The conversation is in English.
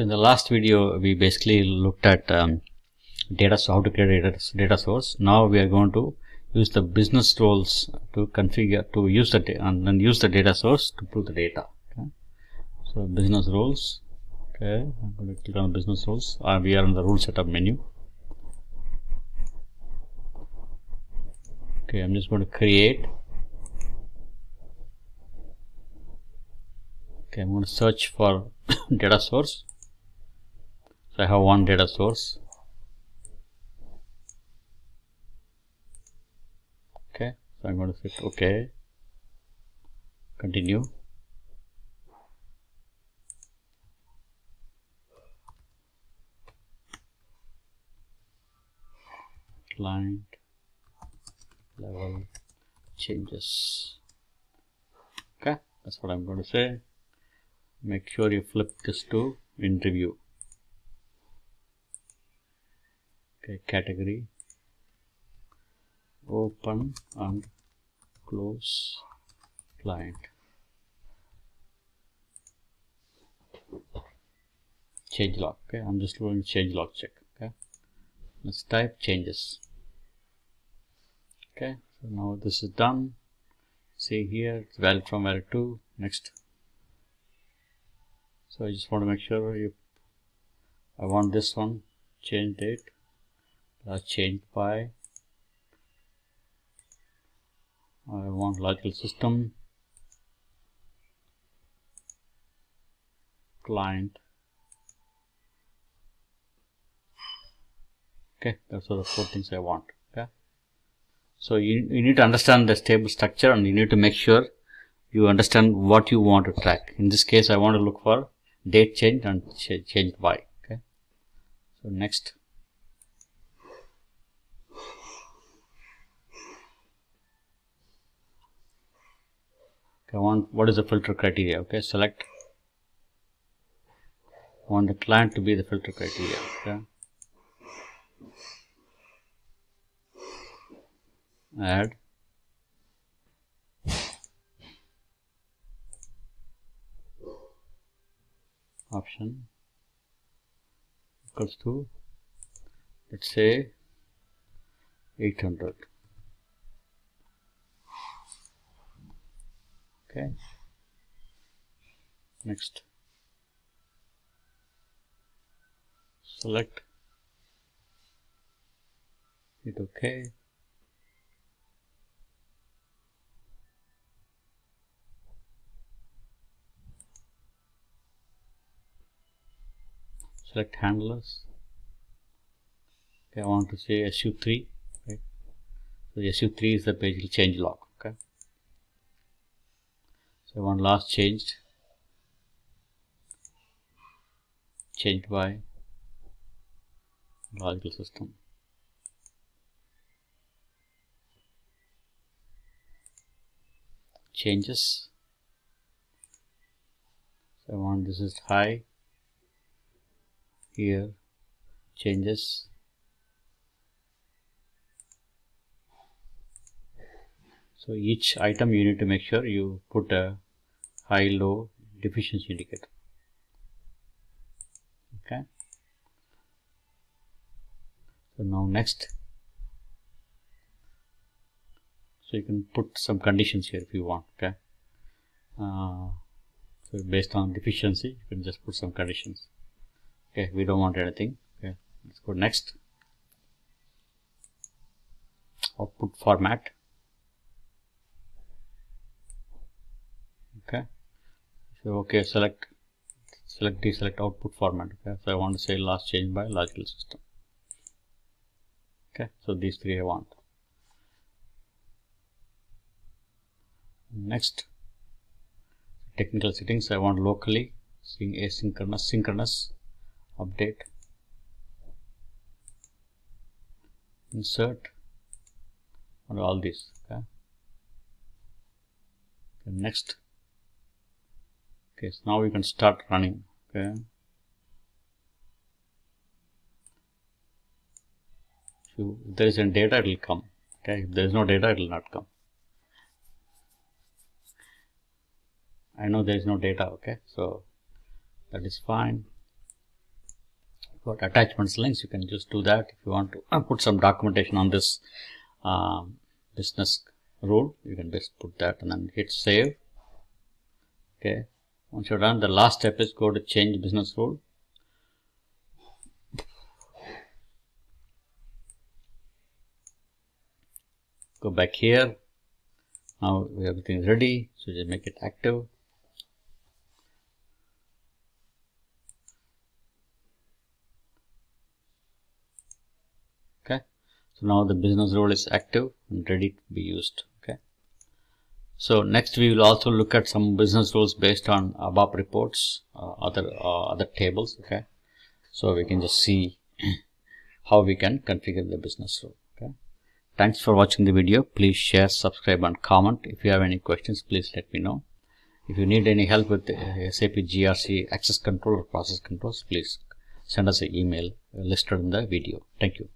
So in the last video, we basically looked at um, data, so how to create a data, source. Now we are going to use the business rules to configure, to use the and then use the data source to pull the data. Okay. So business rules. Okay, I'm going to click on business rules. Uh, we are in the rule setup menu. Okay, I'm just going to create. Okay, I'm going to search for data source. So I have one data source. Okay, so I'm going to click OK. Continue. Client level changes. Okay, that's what I'm going to say. Make sure you flip this to interview. Okay, category open and close client. Change log. Okay, I'm just doing change log check. Okay, let's type changes. Okay, so now this is done. See here, it's valid from valid to next. So I just want to make sure you. I want this one change date. That's changed by I want logical system. Client. Okay those are the four things I want okay? So you, you need to understand the table structure and you need to make sure you understand what you want to track. In this case I want to look for date change and ch changed by okay? So next okay, I want what is the filter criteria? Okay select. I want the client to be the filter criteria okay? Add. Option. Equals to let's say 800 okay. Next. Select. Hit ok. Select handlers. Okay I want to say su3 right? So su3 is the page change log so one last changed changed by logical system. Changes. So I want this is high. Here changes so each item you need to make sure you put a high low deficiency indicator. Okay. So now next. So you can put some conditions here if you want okay? Uh, so based on deficiency you can just put some conditions. Okay we don't want anything okay? Let's go next. Output format okay so okay select select deselect output format okay? So i want to say last change by logical system. Okay so these three i want. Next technical settings i want locally seeing asynchronous synchronous update. Insert on all these okay? And next okay so now we can start running. Okay. So if there is any data it will come. Okay. If there is no data it will not come. I know there is no data. Okay. So that is fine. Got attachments links you can just do that. If you want to uh, put some documentation on this uh, business rule you can just put that and then hit save. Okay once you're done the last step is go to change business rule. Go back here. Now everything is ready so just make it active. Okay. So now the business rule is active and ready to be used so next we will also look at some business rules based on ABAP reports uh, other uh, other tables okay? So we can just see how we can configure the business rule okay? Thanks for watching the video. Please share subscribe and comment. If you have any questions please let me know. If you need any help with SAP GRC access control or process controls please send us an email listed in the video. Thank you